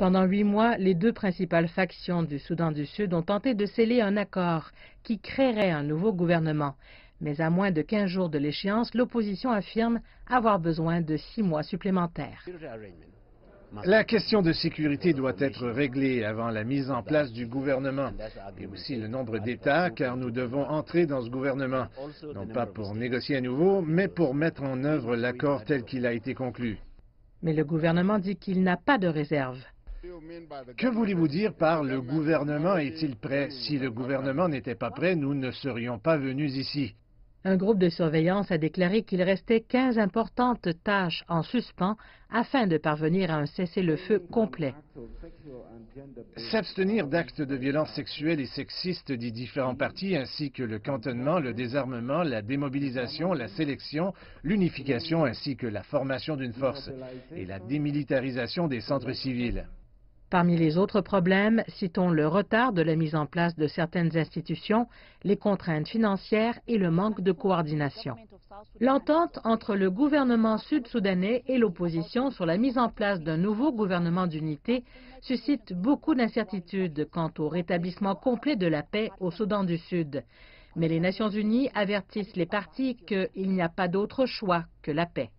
Pendant huit mois, les deux principales factions du Soudan du Sud ont tenté de sceller un accord qui créerait un nouveau gouvernement. Mais à moins de 15 jours de l'échéance, l'opposition affirme avoir besoin de six mois supplémentaires. La question de sécurité doit être réglée avant la mise en place du gouvernement et aussi le nombre d'États, car nous devons entrer dans ce gouvernement, non pas pour négocier à nouveau, mais pour mettre en œuvre l'accord tel qu'il a été conclu. Mais le gouvernement dit qu'il n'a pas de réserve. Que voulez-vous dire par le gouvernement est-il prêt? Si le gouvernement n'était pas prêt, nous ne serions pas venus ici. Un groupe de surveillance a déclaré qu'il restait 15 importantes tâches en suspens afin de parvenir à un cessez-le-feu complet. S'abstenir d'actes de violence sexuelle et sexiste des différents partis ainsi que le cantonnement, le désarmement, la démobilisation, la sélection, l'unification ainsi que la formation d'une force et la démilitarisation des centres civils. Parmi les autres problèmes, citons le retard de la mise en place de certaines institutions, les contraintes financières et le manque de coordination. L'entente entre le gouvernement sud-soudanais et l'opposition sur la mise en place d'un nouveau gouvernement d'unité suscite beaucoup d'incertitudes quant au rétablissement complet de la paix au Soudan du Sud. Mais les Nations unies avertissent les partis qu'il n'y a pas d'autre choix que la paix.